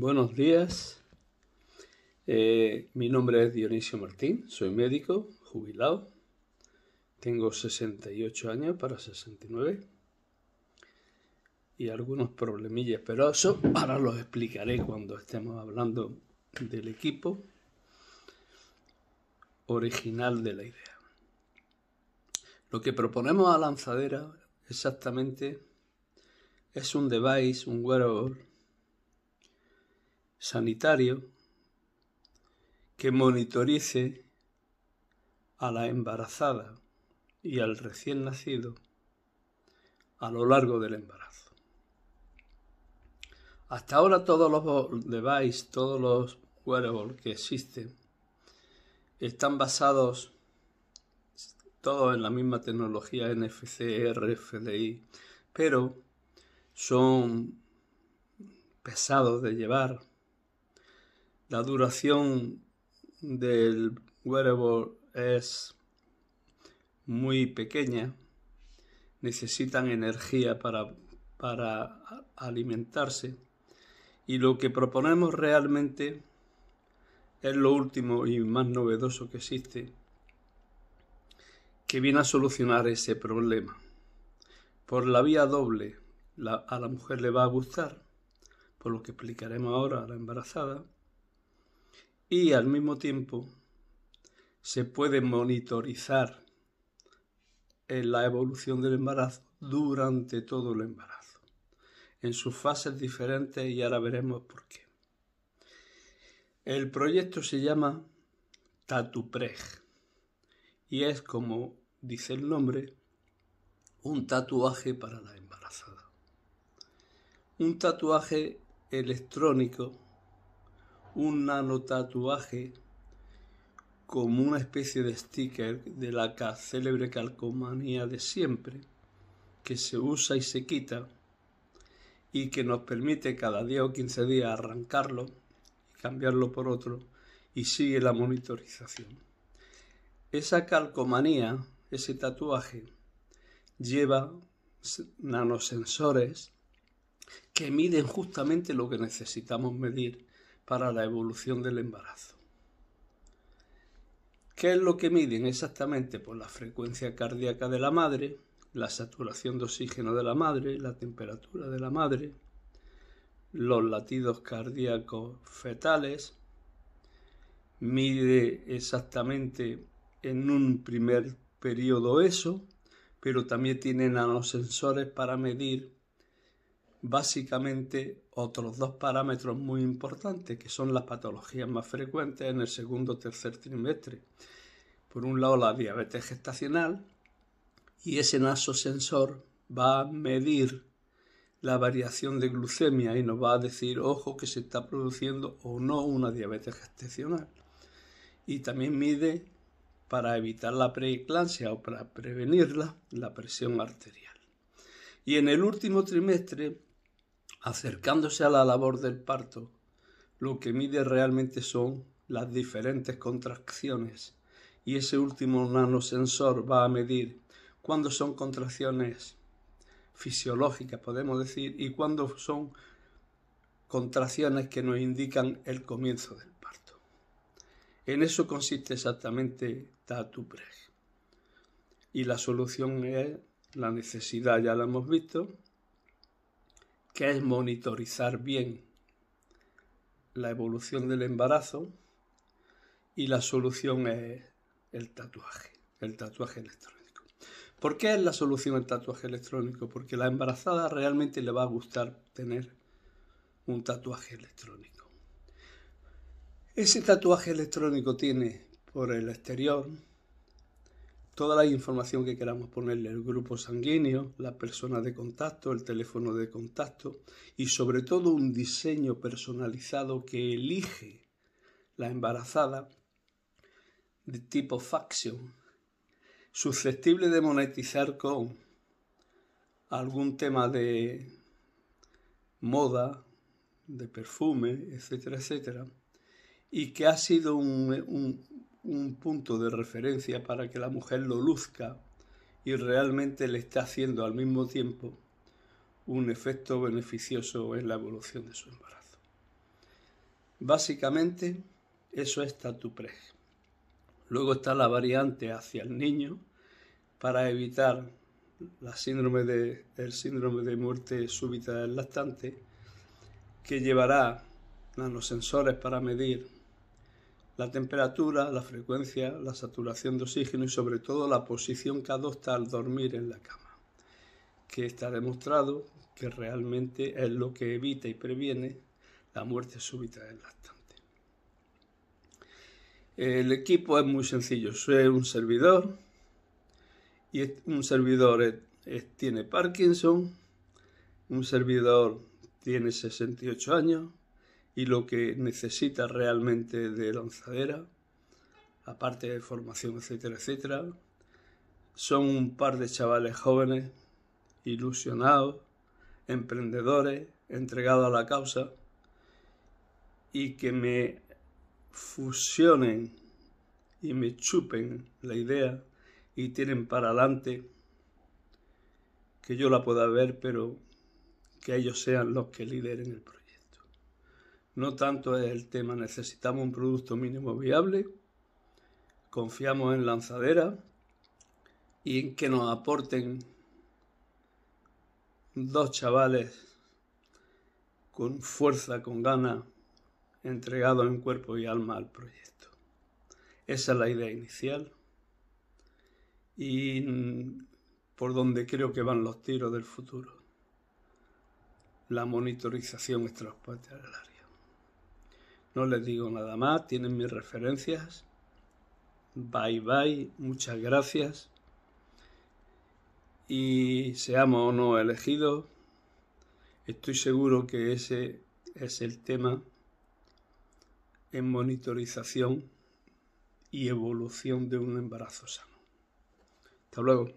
Buenos días. Eh, mi nombre es Dionisio Martín, soy médico, jubilado. Tengo 68 años para 69 y algunos problemillas, pero eso ahora los explicaré cuando estemos hablando del equipo original de la idea. Lo que proponemos a lanzadera exactamente es un device, un wearable sanitario que monitorice a la embarazada y al recién nacido a lo largo del embarazo. Hasta ahora todos los devices, todos los wearables que existen, están basados todos en la misma tecnología NFC, RFDI, pero son pesados de llevar, la duración del wearable es muy pequeña. Necesitan energía para, para alimentarse. Y lo que proponemos realmente es lo último y más novedoso que existe, que viene a solucionar ese problema. Por la vía doble, a la mujer le va a gustar, por lo que explicaremos ahora a la embarazada, y al mismo tiempo se puede monitorizar en la evolución del embarazo durante todo el embarazo, en sus fases diferentes y ahora veremos por qué. El proyecto se llama Tatupreg y es como dice el nombre, un tatuaje para la embarazada. Un tatuaje electrónico un nanotatuaje como una especie de sticker de la célebre calcomanía de siempre, que se usa y se quita y que nos permite cada día o 15 días arrancarlo y cambiarlo por otro y sigue la monitorización. Esa calcomanía, ese tatuaje, lleva nanosensores que miden justamente lo que necesitamos medir para la evolución del embarazo. ¿Qué es lo que miden exactamente? Pues la frecuencia cardíaca de la madre, la saturación de oxígeno de la madre, la temperatura de la madre, los latidos cardíacos fetales, mide exactamente en un primer periodo eso, pero también tiene nanosensores para medir básicamente otros dos parámetros muy importantes que son las patologías más frecuentes en el segundo o tercer trimestre. Por un lado la diabetes gestacional y ese nasosensor va a medir la variación de glucemia y nos va a decir, ojo, que se está produciendo o no una diabetes gestacional. Y también mide, para evitar la preeclampsia o para prevenirla, la presión arterial. Y en el último trimestre acercándose a la labor del parto, lo que mide realmente son las diferentes contracciones y ese último nanosensor va a medir cuándo son contracciones fisiológicas, podemos decir, y cuándo son contracciones que nos indican el comienzo del parto. En eso consiste exactamente Tatupreg. Y la solución es la necesidad, ya la hemos visto, que es monitorizar bien la evolución del embarazo y la solución es el tatuaje, el tatuaje electrónico. ¿Por qué es la solución el tatuaje electrónico? Porque a la embarazada realmente le va a gustar tener un tatuaje electrónico. Ese tatuaje electrónico tiene por el exterior toda la información que queramos ponerle, el grupo sanguíneo, la persona de contacto, el teléfono de contacto y sobre todo un diseño personalizado que elige la embarazada de tipo faction, susceptible de monetizar con algún tema de moda, de perfume, etcétera, etcétera, y que ha sido un punto de referencia para que la mujer lo luzca y realmente le está haciendo al mismo tiempo un efecto beneficioso en la evolución de su embarazo. Básicamente, eso es Tatupreg. Luego está la variante hacia el niño para evitar el síndrome de muerte súbita del lactante, que llevará nanosensores para medir la temperatura, la frecuencia, la saturación de oxígeno y sobre todo la posición que adopta al dormir en la cama, que está demostrado que realmente es lo que evita y previene la muerte súbita del lactante. El equipo es muy sencillo, soy un servidor y un servidor tiene Parkinson, un servidor tiene 68 años y lo que necesita realmente de lanzadera, aparte de formación, etcétera, etcétera, son un par de chavales jóvenes, ilusionados, emprendedores, entregados a la causa y que me fusionen y me chupen la idea y tienen para adelante que yo la pueda ver, pero que ellos sean los que lideren el proyecto. No tanto es el tema, necesitamos un producto mínimo viable, confiamos en lanzadera y en que nos aporten dos chavales con fuerza, con ganas, entregados en cuerpo y alma al proyecto. Esa es la idea inicial y por donde creo que van los tiros del futuro. La monitorización extrahospitalaria. No les digo nada más, tienen mis referencias. Bye bye, muchas gracias. Y seamos o no elegidos, estoy seguro que ese es el tema en monitorización y evolución de un embarazo sano. Hasta luego.